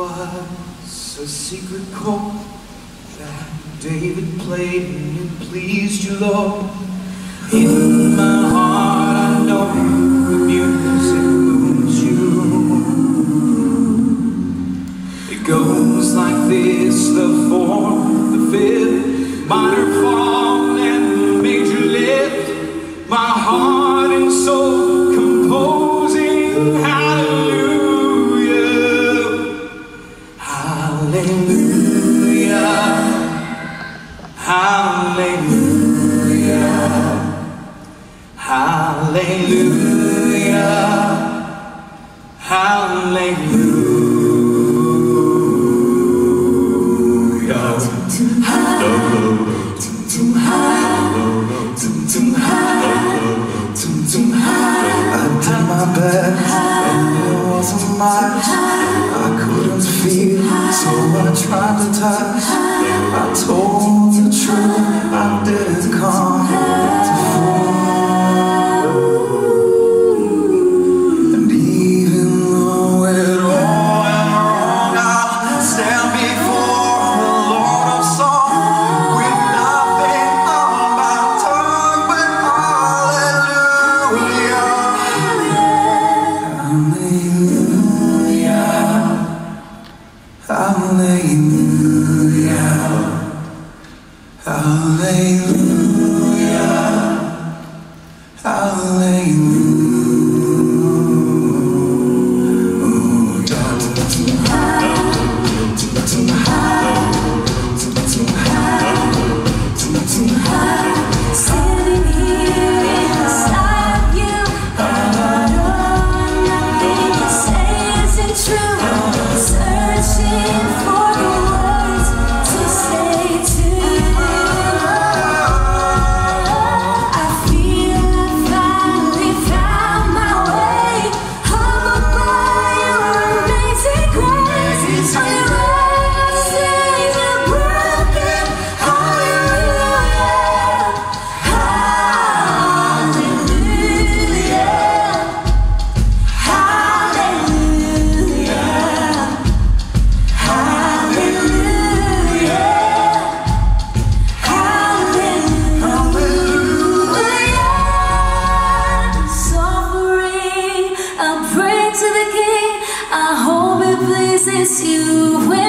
was a secret chord that David played and it pleased you, Lord. In my heart, I know the music moves you. It goes like this: the fourth, the fifth, minor fall, and major lift. My heart and soul composing hallelujah, hallelujah. I did my best, and it wasn't much. I couldn't feel, so I tried to touch. I told the truth, I didn't come Hallelujah. I hope it pleases you.